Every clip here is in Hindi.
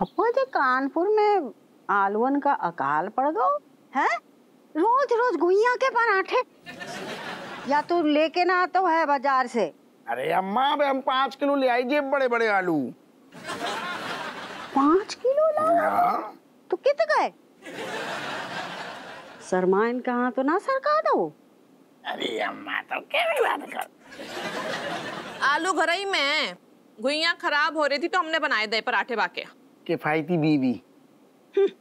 पप्पा जी कानपुर में आलूवन का अकाल पड़ गो है? रोज रोज गुइया के पराठे? या तू लेके ना तो है बाज़ार से? अरे अम्मा अब हम पाँच किलो ले आईजिए बड़े बड़े आलू। पाँच किलो ला? हाँ, तो कित गए सरमाइन कहाँ तो ना सरका दो। अरे अम्मा तो क्या बात कर? आलू घर ही में है गुइया खराब हो रही थी तो हमने बनाए दे पराठे बाके। किफायती बीवी।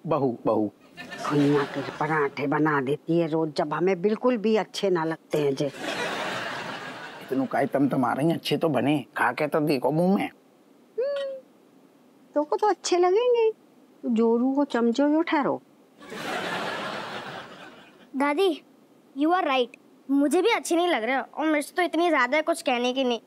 बहू बहू। गुइया के पराठे बना देती है रोज जब हमें बिल्कुल भी अच्छे ना लगते हैं जे इतनू का तम तुम्हारे ही अच्छे तो बने खा के तो देखो मुँह में। तो को तो अच्छे लगेंगे। जोरू को चमचे जो ठहरो। दादी यू आर राइट मुझे भी अच्छी नहीं लग रहा और मिर्च तो इतनी ज़्यादा है कुछ कहने की नहीं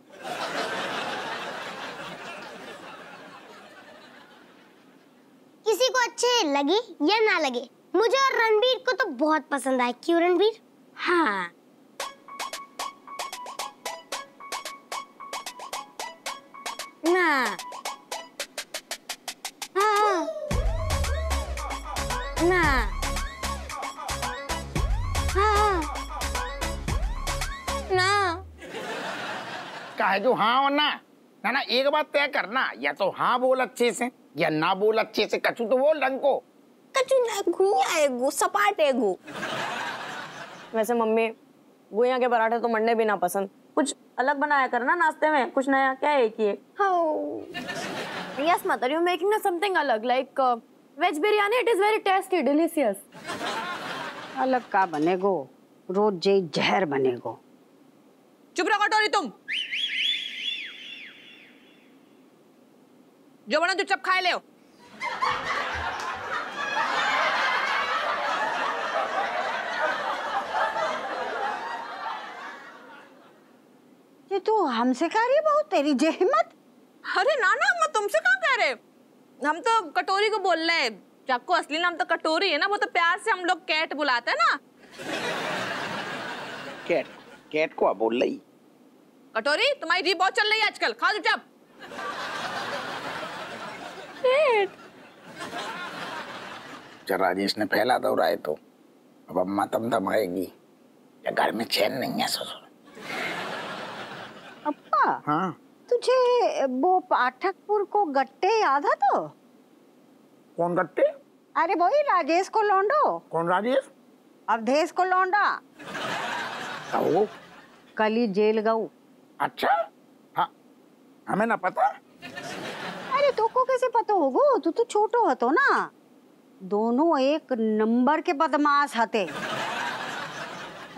किसी को अच्छे लगे या ना लगे मुझे और रणबीर को तो बहुत पसंद आए। क्यों रणबीर? हाँ। ना। हाँ। ना। हाँ। ना। जो हाँ और ना। ना ना एक बात तय करना या तो हाँ बोल अच्छे से। या ना बोल अच्छे से कछु तो बोल ढंग को। कचू गुइया एगू सपाट एगू वैसे मम्मी गुइया के पराठे तो मंडे भी ना पसंद। कुछ अलग बनाया करना नाश्ते में कुछ नया क्या है कि Yes, mother, you're making us something alag, like uh, veg biryani. It is very tasty, delicious. अलग का बनेगो रोज जे जहर बनेगो। चुप रहो कटोरी तुम। जो बना चुपचाप खाए ले ये तू हमसे कह रही है बहुत तेरी जे हिम्मत। अरे ना ना मैं तुमसे कहाँ कह रहे? हम तो कटोरी को बोल रहे हैं। आपको असली नाम तो कटोरी है ना वो तो प्यार से हम लोग कैट बुलाते हैं ना। कैट कैट को आप बोल रही? कटोरी तुम्हारी जीभ बहुत चल रही है आजकल। खाओ चुपचाप। जब राजेश ने फैला दो राय तो अब अम्मा तम तम आएगी या घर में चैन नहीं है ससुर। अप्पा हाँ। तुझे वो पाठकपुर को गट्टे याद है तो? कौन गट्टे? अरे वही राजेश को लौंडो। कौन राजेश? अवधेश को लौंडा। ओ कली जेल गऊ। अच्छा? हाँ। हमें ना पता? अरे तो को कैसे पता होगो? तू तो छोटो हतो ना। दोनों एक नंबर के बदमाश हते।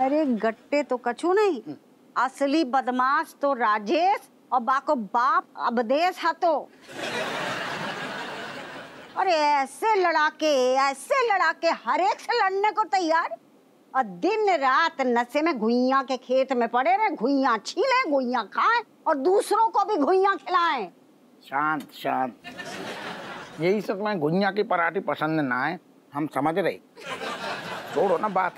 अरे गट्टे तो कछु नहीं। असली बदमाश तो राजेश और बाको बाप अवधेश हतो। अरे ऐसे लड़ाके ऐसे लड़ाके हर एक से लड़ने को तैयार। और दिन रात नशे में घुइया के खेत में पड़े रहे घुइया छीले घुइया खाएँ और दूसरों को भी घुइया खिलाएँ। शांत शांत। यही सब मैं गुनिया की पराठी पसंद ना है हम समझ रहे। छोड़ो ना बात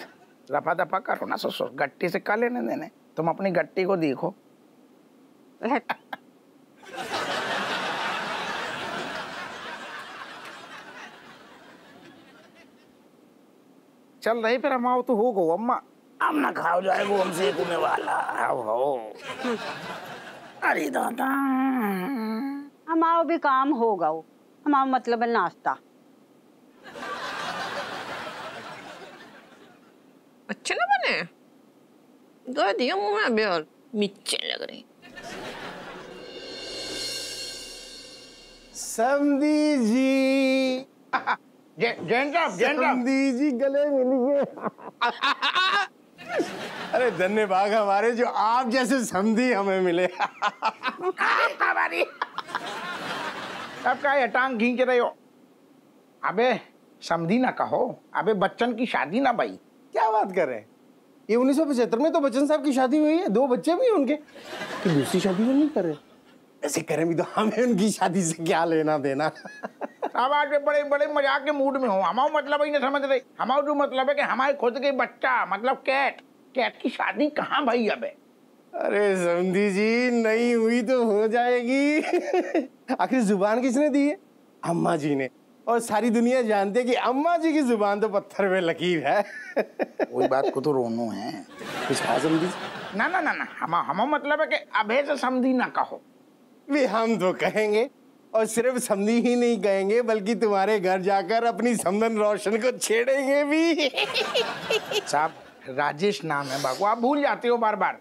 रफा दफ़ा करो ना ससुर गट्टी से का लेने देने तुम अपनी गट्टी को देखो। चल रही फिर हम आओ तो हो गो अम्मा। हम ना खाओ जाएगो हमसे कुने वाला। हो अरे दादा। हमारा भी काम होगा वो। हमारा मतलब है नाश्ता। अच्छे ना बने? दो दिया मुँह में अभी और मिर्चे लग रही। समधी जी। जैन साहब जैन साहब जी गले मिलिए अरे धन्यवाद हमारे जो आप जैसे समधी हमें मिले। हमारी। अब का ये टांग खींच रहे हो। अबे समझी ना कहो। अबे बच्चन की शादी ना भाई। क्या बात कर रहे हैं? ये उन्नीस सौ पचहत्तर में तो बच्चन साहब की शादी हुई है दो बच्चे भी उनके। तो दूसरी शादी में नहीं कर। रहे ऐसे करें भी तो हमें उनकी शादी से क्या लेना देना। अब आज वे बड़े बड़े मज़ाक के मूड में हो। हमारा मतलब ही नहीं समझ रहे। हमारा जो मतलब है कि हमारे खुद के बच्चा मतलब कैट। कैट की शादी कहाँ भाई अब है? अरे समधी जी नहीं हुई तो हो जाएगी। आखिर ज़ुबान किसने दी है? अम्मा जी ने। और सारी दुनिया जानती है कि अम्मा जी की ज़ुबान तो पत्थर में लकीर है। वही बात को तो रोनो है। कुछ कहा समझी ना ना ना ना। हम हम मतलब है कि अभे से समझी ना कहो। वे हम तो कहेंगे और सिर्फ़ समझी ही नहीं कहेंगे बल्कि तुम्हारे घर जाकर अपनी समदन रोशन को छेड़ेंगे भी। साहब राजेश नाम है बाबू। आप भूल जाते हो बार बार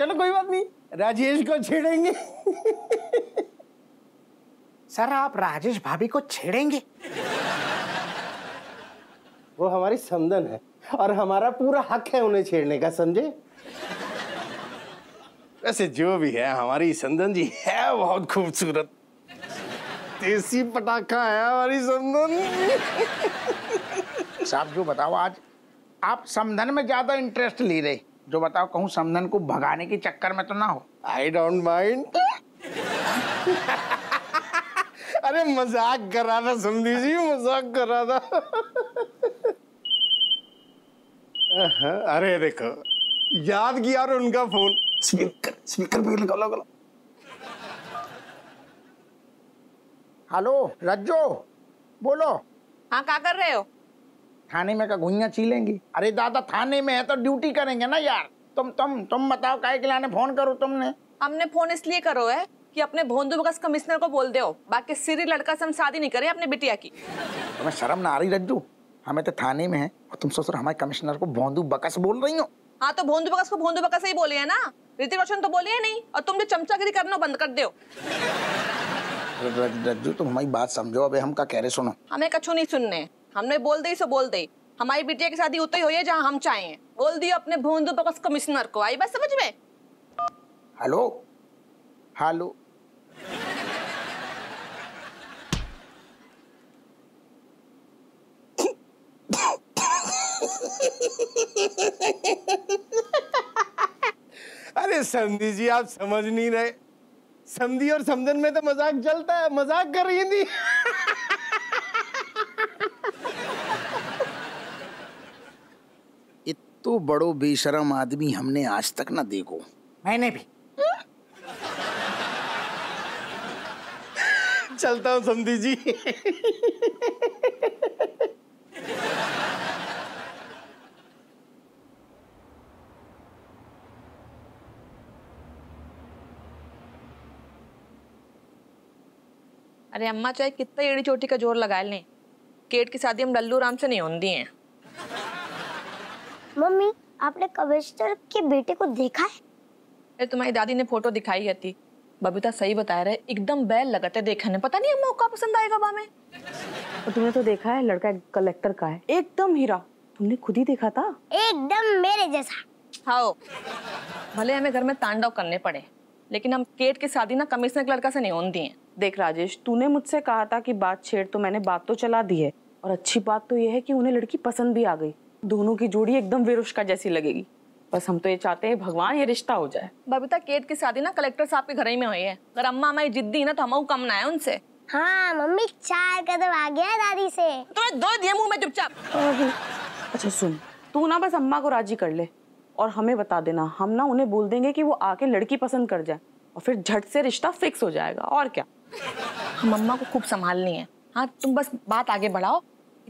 चलो कोई बात नहीं राजेश को छेड़ेंगे। सर आप राजेश भाभी को छेड़ेंगे? वो हमारी समदन है और हमारा पूरा हक है उन्हें छेड़ने का समझे? वैसे जो भी है हमारी समदन जी है बहुत खूबसूरत। देसी पटाखा है हमारी समदन साहब जो बताओ आज आप समधन में ज़्यादा इंटरेस्ट ले रहे जो बताओ कहूँ समधन को भगाने के चक्कर में तो ना हो। आई डोंट माइंड अरे मज़ाक कर रहा था समझी जी मज़ाक कर रहा था। अरे देखो याद किया और उनका फ़ोन। स्पीकर स्पीकर पे लगा लगा हेलो रज्जो बोलो। हाँ क्या कर रहे हो? थाने में का घुइया चीलेंगी अरे दादा थाने में है तो ड्यूटी करेंगे ना यार। तुम तुम तुम बताओ काहे के लाने फ़ोन करो तुमने? हमने फ़ोन इसलिए करो है कि अपने भोंदू बकस कमिश्नर को बोल दो बाकी सिरी लड़का से हम शादी नहीं करे अपने बिटिया की। तुम्हें शर्म ना आ रही रज्जू? हमें तो थाने में है और तुम सोच रहे हमारे कमिश्नर को भोंदू बकस बोल रही हो। हाँ तो भोंदू बकस को भोंदू बकस ही बोलिए ना। ऋतिक रोशन तो बोलिए नहीं और तुम जो चमचागिरी करना बंद कर दो रज्जू तुम हमारी बात समझो। अबे हम का कह रहे सुनो। हमें कछु नहीं सुनने। हमने बोल दी सो बोल दे। हमारी बिटिया की शादी उतरी हुई है जहाँ हम चाहें। बोल दियो अपने भोंदू बकस कमिश्नर को। आई बस समझ में? हेलो? हेलो? अरे समझी जी, आप समझ नहीं रहे। समझी और समझन में तो मज़ाक चलता है। मज़ाक कर रही थी। इतो बड़ो बेशरम आदमी हमने आज तक ना देखो। मैंने भी। चलता हूँ समझी जी। अरे अम्मा चाहे कितना एड़ी चोटी का ज़ोर लगा लें। केट की शादी हम लल्लू राम से नहीं होती हैं। मम्मी आपने कमिश्नर के बेटे को देखा है? अरे तुम्हारी दादी ने फ़ोटो दिखाई है थी बबीता सही बता रहे एकदम बैल लगते देखने। पता नहीं अम्मा को पसंद आएगा बा में। और तुमने तो देखा है लड़का कलेक्टर का है। एकदम हीरा। तुमने खुद ही देखा था? एकदम मेरे जैसा। हाँ। भले हमें घर में तांडव करने पड़े लेकिन हम केट की शादी ना कमिश्नर के लड़का से नहीं होती हैं। देख राजेश तूने मुझसे कहा था कि बात छेड़ तो मैंने बात तो चला दी है। और अच्छी बात तो यह है कि उन्हें लड़की पसंद भी आ गई। दोनों की जोड़ी एकदम विरुष्का जैसी लगेगी। बस हम तो ये चाहते हैं भगवान ये रिश्ता हो जाए। बबीता केट की शादी ना कलेक्टर साहब के घर ही में हुई है। अगर अम्मा हमारी जिद्दी ना तो हम कम ना है उनसे। हाँ मम्मी चार कदम आ गया दादी से। तुम्हें दो दिए मुँह में चुपचाप। अच्छा सुन तू ना बस अम्मा को राज़ी कर ले और हमें बता देना। हम ना उन्हें बोल देंगे कि वो आके लड़की पसंद कर जाए और फिर झट से रिश्ता फिक्स हो जाएगा। और क्या? हम अम्मा को खूब संभालनी है। हाँ तुम बस बात आगे बढ़ाओ।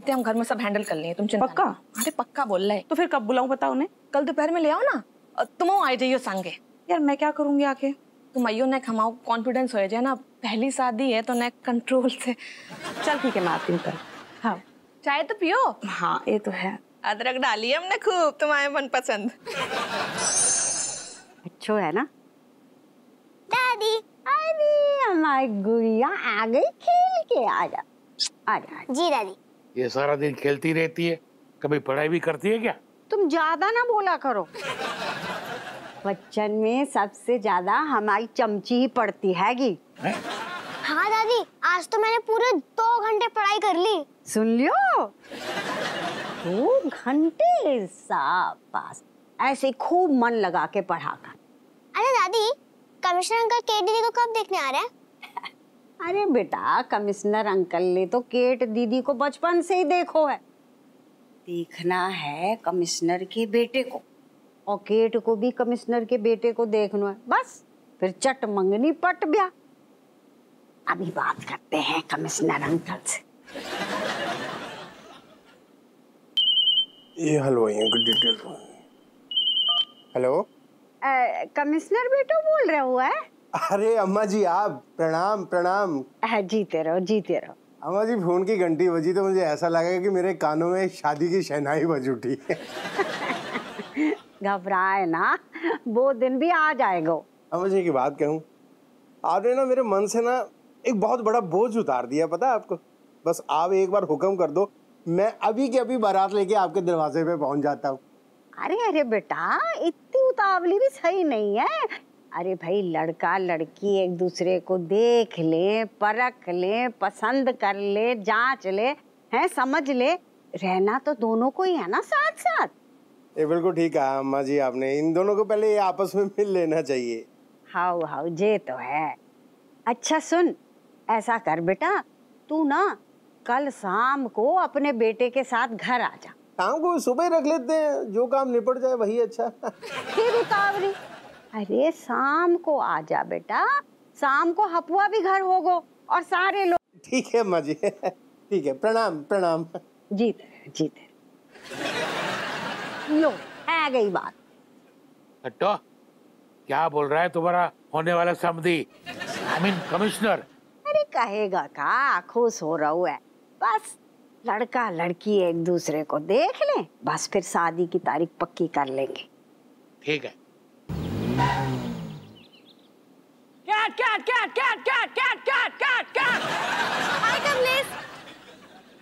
इतने हम घर में सब हैंडल कर लेंगे तुम चिंता पक्का? अरे पक्का बोल रहे तो फिर कब बुलाऊं बता उन्हें? कल दोपहर में ले आओ ना। तुम आ जाइयो संगे। यार मैं क्या करूँगी आके? तुम आइयो ने हमारा कॉन्फिडेंस हो जाए ना पहली शादी है तो ने कंट्रोल से। चल ठीक है मैं आती हूँ कल। हाँ। चाय तो पियो। हाँ ये तो है। अदरक डाली हमने खूब तुम्हारे मन पसंद अच्छो है ना? दादी अरे हमारी गुड़िया आ गई खेल के आ जा। आ जा जी। दादी ये सारा दिन खेलती रहती है। कभी पढ़ाई भी करती है क्या? तुम ज़्यादा ना बोला करो। बच्चन में सबसे ज़्यादा हमारी चमची ही पड़ती हैगी हाँ? दादी आज तो मैंने पूरे दो घंटे पढ़ाई कर ली। सुन लियो। दो घंटे? ऐसे खूब मन लगा के पढ़ा कर। अरे दादी कमिश्नर अंकल के दीदी को कब देखने आ रहे हैं? अरे बेटा कमिश्नर अंकल ने तो केट दीदी को बचपन से ही देखो है। देखना है कमिश्नर के बेटे को और केट को भी कमिश्नर के बेटे को देखना है। बस फिर चट मंगनी पट ब्याह अभी बात करते हैं कमिश्नर अंकल से। ये हलवाइयों की डिटेल हेलो कमिश्नर बेटो बोल रहे हो है? अरे अम्मा जी आप प्रणाम प्रणाम। अ, जीते रहो जीते रहो। अम्मा जी फ़ोन की घंटी बजी तो मुझे ऐसा लगा कि मेरे कानों में शादी की शहनाई बज उठी। घबराए ना वो दिन भी आ जाएगा। अम्मा जी की बात कहूँ आपने ना मेरे मन से ना एक बहुत बड़ा बोझ उतार दिया पता है आपको? बस आप एक बार हुक्म कर दो मैं अभी के अभी बारात लेके आपके दरवाजे पे पहुँच जाता हूँ। अरे अरे बेटा इतनी उतावली भी सही नहीं है। अरे भाई लड़का लड़की एक दूसरे को देख ले परख ले पसंद कर ले जाँच ले है समझ ले। रहना तो दोनों को ही है ना साथ साथ ये बिल्कुल ठीक है अम्मा जी आपने। इन दोनों को पहले आपस में मिल लेना चाहिए। हाउ हाउ जे तो है। अच्छा सुन ऐसा कर बेटा तू ना कल शाम को अपने बेटे के साथ घर आ जा। शाम को सुबह रख लेते हैं जो काम निपट जाए वही अच्छा। फिर उतावली अरे शाम को आ जा बेटा। शाम को हपुआ भी घर होगो और सारे लोग ठीक है अम्मा जी। ठीक है प्रणाम प्रणाम। जीते जीते। लो आ गई बात। हट्टो क्या बोल रहा है तुम्हारा होने वाला समधी? आई मीन कमिश्नर अरे कहेगा का? खुश हो रहा है। बस लड़का लड़की एक दूसरे को देख ले। बस फिर शादी की तारीख पक्की कर लेंगे। ठीक है। Cat, cat, cat, cat, cat, cat, cat, cat, cat. Hi, Kamlesh.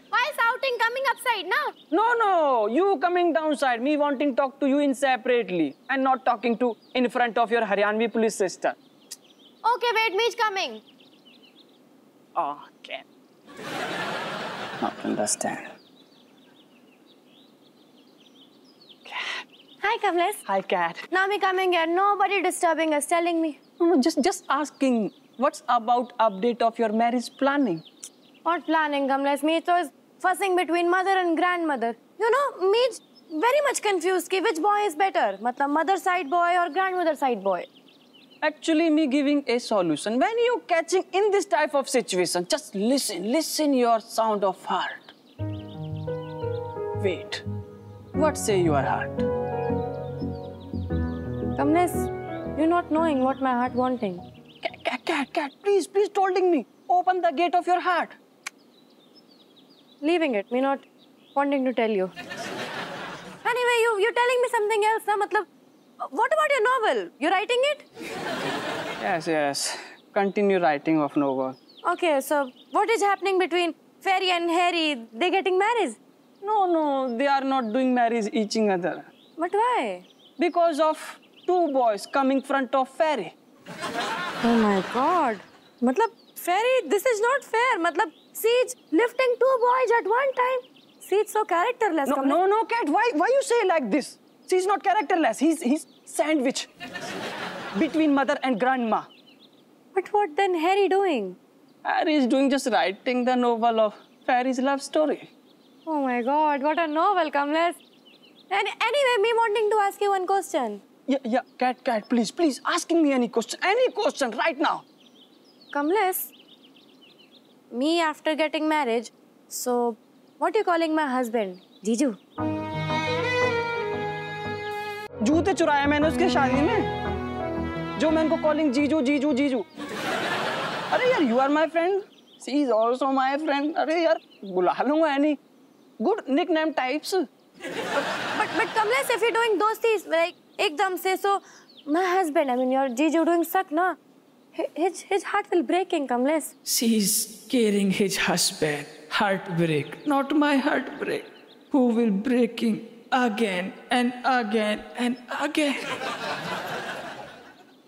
Why is outing coming upside now? No, no, you coming downside, me wanting talk to you in separately and not talking to in front of your Haryanvi police sister. Okay, wait, Me's coming. Oh, can not understand. Hi, Kamlesh. Hi, Kat. Now coming here. Nobody disturbing us, telling me. No, just, just asking. What's about update of your marriage planning? What planning, Kamlesh? Me so is fussing between mother and grandmother. You know, me very much confused ki which boy is better. Matlab mother side boy or grandmother side boy. Actually, me giving a solution. When you catching in this type of situation, just listen, listen your sound of heart. Wait. What say your heart? Kamlesh, you're not knowing what my heart wanting. Cat, cat, cat, please, please, telling me. Open the gate of your heart. Leaving it, me not wanting to tell you. Anyway, you, you're telling me something else, na? Matlab, what about your novel? You're writing it? Yes, yes. Continue writing of novel. Okay, so what is happening between Fairy and Harry? They getting married? No, no, they are not doing marriage each other. But why? Because of two boys coming front of ferry. Oh my god. Matlab, ferry, this is not fair. Matlab, Siege, lifting two boys at one time. Siege so characterless. No, no, no, Cat. Why, why you say like this? He's not characterless. He's, he's sandwich between mother and grandma. But what then Harry doing? Harry is doing just writing the novel of Fairy's love story. Oh my god, what a novel, Kamlesh. And anyway, me wanting to ask you one question. Yeah, yeah, cat, cat, please, please, asking me any question, any question right now. Kamlesh, me after getting married, so what you calling my husband? Jiju. जूते चुराए मैंने उसके शादी में जो मैं उनको कॉलिंग जीजू जीजू जीजू अरे यार you are my friend she is also my friend अरे यार बुला लूँगा any good nickname types But but Kamlesh, if you're doing those things like ekdam say so, my husband, I mean your Jiju doing suck na, hi- his his heart will breaking Kamlesh. She's carrying his husband. Heartbreak, not my heartbreak. Who will breaking again and again and again?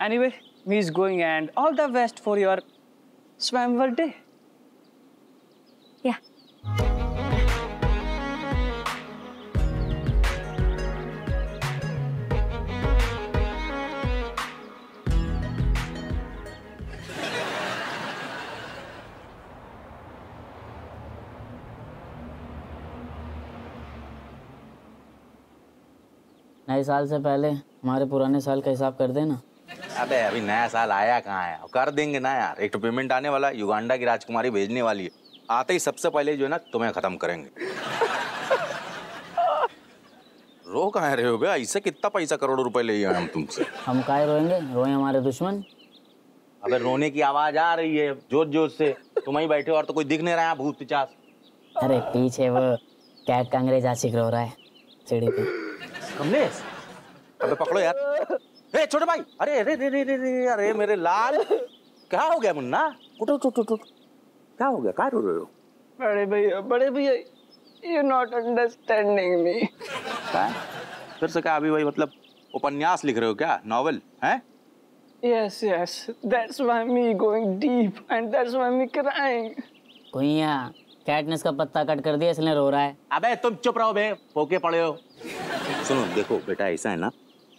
Anyway, me is going and all the best for your Swamvar day. Yeah. नए साल से पहले हमारे पुराने साल का हिसाब कर देना। अबे अभी नया साल आया कहाँ है? कर देंगे ना यार। एक तो पेमेंट आने वाला युगांडा की राजकुमारी भेजने वाली है। आते ही सबसे पहले जो है ना तुम्हें खत्म करेंगे। रो कहाँ रहे हो भैया? इससे कितना पैसा करोड़ों रुपए ले आए हम तुमसे? हम काहे रोएँगे? रोए हमारे दुश्मन। अबे रोने की आवाज़ आ रही है ज़ोर ज़ोर से। तुम ही बैठे हो और तो कोई दिख नहीं रहा है भूत पिचास। अरे पीछे वो कैट का अंग्रेज़ आशिक रो रहा है सीढ़ी पे। कमलेश! अबे पकड़ो यार। ए छोटे भाई अरे अरे अरे अरे अरे अरे मेरे लाल। क्या हो गया मुन्ना? उठो उठो उठो। क्या हो गया? क्या रो रहे हो? बड़े भैया बड़े भैया यू नॉट अंडरस्टैंडिंग मी क्या फिर से क्या अभी वही मतलब उपन्यास लिख रहे हो क्या? नॉवल हैं? Yes, yes. That's why me going deep, and that's why me crying. कुइया कैटनेस का पत्ता कट कर दिया इसलिए रो रहा है। अबे तुम चुप रहो बे पोके पड़े हो। सुनो देखो बेटा ऐसा है ना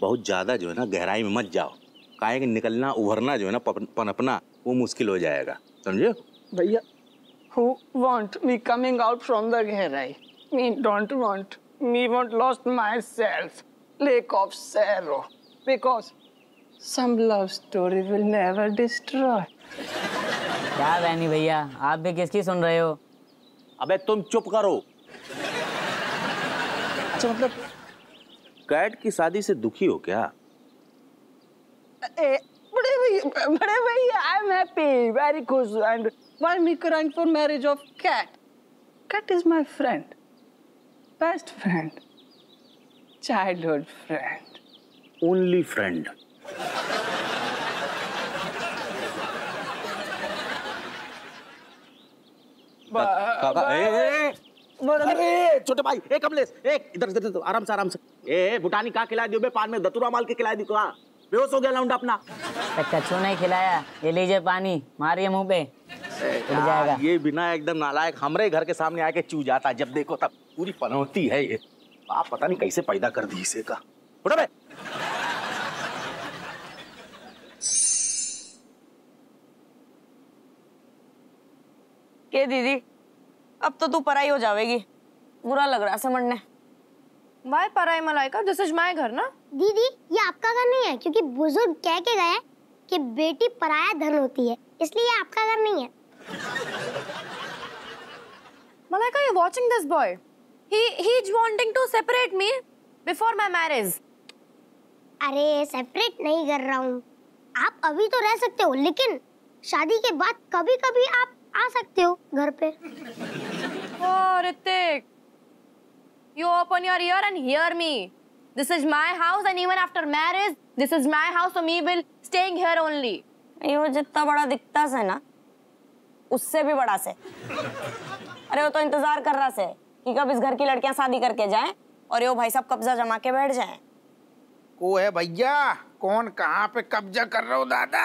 बहुत ज़्यादा जो है ना गहराई में मत जाओ। काहे कि निकलना उभरना जो है ना पनपना वो मुश्किल हो जाएगा। समझे? भैया who want me coming out from the गहराई? Me don't want me want lost myself lake of sorrow because some love story will never destroy क्या बहनी भैया आप भी किसकी सुन रहे हो? अबे तुम चुप करो। अच्छा मतलब कैट की शादी से दुखी हो क्या Eh, बड़े भैया बड़े भैया I'm happy, very खुश and why me crying for marriage of cat? Cat is my friend, best friend, childhood friend. Only friend काका ए, ए, ए, अरे छोटे भाई ए कमलेश ए इधर इधर आराम से आराम से। ए बुटानी का खिला दियो बे पान में दतुरा माल के खिला दी तो हाँ। बेहोश हो गया लौंडा अपना। तो कछू नहीं खिलाया ये लीजिए पानी मारिए मुँह पे। जाएगा। ये बिना एकदम नालायक हमरे घर के सामने आके चू जाता जब देखो तब पूरी पनौती है ये। आप पता नहीं कैसे पैदा कर दी इसे का। उठो बे। के दीदी? अब तो तू पराई हो जाएगी बुरा लग रहा है समझने। भाई पराई मलाइका दिस इज़ माय घर ना। दीदी ये आपका घर नहीं है क्योंकि बुज़ुर्ग कह के गए कि बेटी पराया धन होती है इसलिए ये आपका घर नहीं है। Malaika you watching this boy he he is wanting to separate me before my marriage अरे सेपरेट नहीं कर रहा हूँ। आप अभी तो रह सकते हो लेकिन शादी के बाद कभी कभी आप आ सकते हो घर पे। Ritik. You open your ear and hear me. This is my house and even after marriage, this is my house so me will staying here only. ये जितना बड़ा दिखता से ना उससे भी बड़ा से अरे वो तो इंतज़ार कर रहा से कि कब इस घर की लड़कियाँ शादी करके जाएँ और यो भाई साहब कब्जा जमा के बैठ जाएँ को है भैया कौन कहाँ पे कब्जा कर रहा हो दादा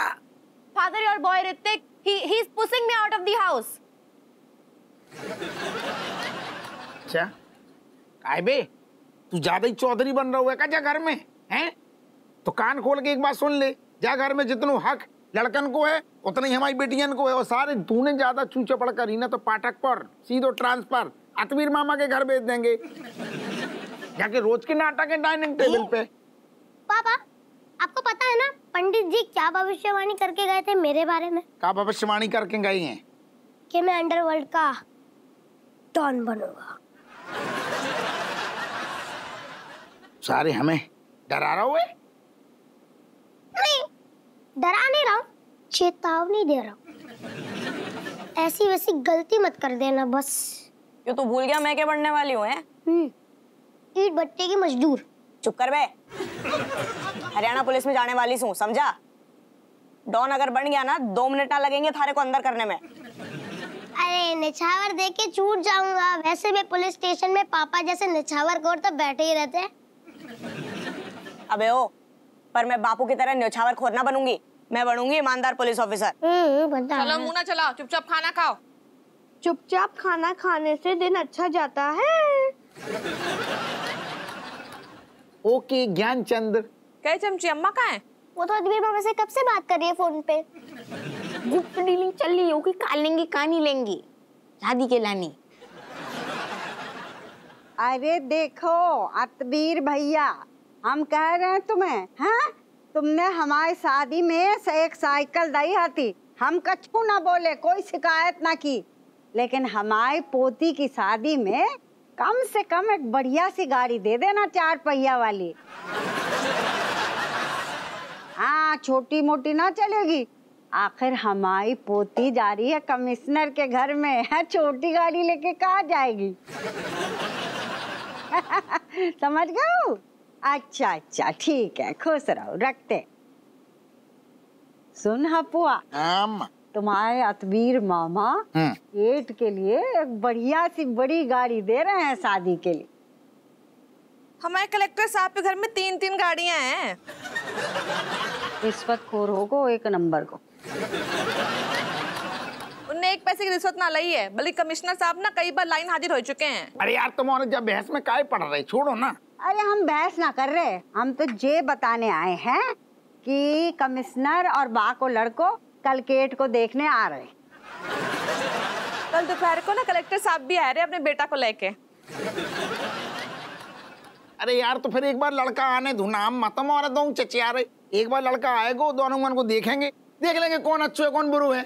father your boy Hrithik he he is pushing me out of the house अच्छा? काय बे तू ज़्यादा ही चौधरी बन रहा हुआ है क्या जा घर में हैं? तो कान खोल के एक बात सुन ले जा घर में जितनो हक लड़कन को है उतना ही हमारी बेटियन को है और सारे तूने ज़्यादा चूचे पड़ कर ही ना तो पाठक पर सीधो ट्रांसफ़र अतवीर मामा के घर भेज देंगे। जाके रोज के नाटक है डाइनिंग टेबल पे। पापा आपको पता है ना पंडित जी क्या भविष्यवाणी करके गए थे मेरे बारे में? क्या भविष्यवाणी करके गई हैं? कि मैं अंडरवर्ल्ड का डॉन बनूँगा। सारे हमें डरा रहा हुए? नहीं डरा नहीं रहा चेतावनी दे रहा ऐसी वैसी गलती मत कर देना बस। ये तो भूल गया मैं क्या बनने वाली हूँ? हम्म ईट भट्टे की मजदूर। चुप कर बे। हरियाणा पुलिस में जाने वाली हूँ समझा? डॉन अगर बन गया ना दो मिनट ना लगेंगे थारे को अंदर करने में। अरे निछावर देख के छूट जाऊँगा। वैसे भी पुलिस स्टेशन में पापा जैसे निछावर कोर तो बैठे ही रहते हैं। अबे ओ पर मैं बापू की तरह न्यौछावर खोर ना बनूँगी। मैं बनूँगी ईमानदार पुलिस ऑफिसर। हम्म चलो। मुँह ना चलाओ चुपचाप खाना खाओ। चुपचाप खाना खाने से दिन अच्छा जाता है। ओके ज्ञान चंद्र कहे चमची अम्मा कहाँ है? वो तो अदबीर मामा से कब से बात कर रही है फ़ोन पे? गुप्त डीलिंग चल रही होगी काल लेंगी कहानी लेंगी। शादी के लानी। अरे देखो, अतबीर भैया, हम कह रहे हैं तुम्हें हाँ? तुमने हमारी शादी में से एक साइकिल दी हती। हम कछू ना बोले, कोई शिकायत ना की। लेकिन हमारी पोती की शादी में कम से कम एक बढ़िया सी गाड़ी दे देना चार पहिया वाली। हाँ छोटी मोटी ना चलेगी। आखिर हमारी पोती जा रही है कमिश्नर के घर में। है छोटी गाड़ी लेके कहा जाएगी? समझ गए अच्छा अच्छा ठीक है खुश रहो रखते सुन हपुआ तुम्हारे अतबीर मामा एट के लिए एक बढ़िया सी बड़ी गाड़ी दे रहे हैं शादी के लिए। हमारे कलेक्टर साहब के घर में तीन तीन गाड़ियाँ हैं। रिश्वत खोर होगो एक नंबर को। पैसे की रिश्वत ना ली है। बल्कि कमिश्नर साहब ना कई बार लाइन हाजिर हो चुके हैं। अरे यार तुम और जब बहस में काय पड़ रही छोड़ो ना। अरे हम बहस ना कर रहे हम तो ये बताने आए हैं कि कमिश्नर और बा को लड़को कल केट को देखने आ रहे। कल दोपहर को ना कलेक्टर साहब भी आ रहे अपने बेटा को लेके। अरे यार तो फिर एक बार लड़का आने दो नाम मतम और दो चचिया रहे एक बार लड़का आएगा दोनों मन को देखेंगे। देख लेंगे कौन अच्छो है कौन बुरू है।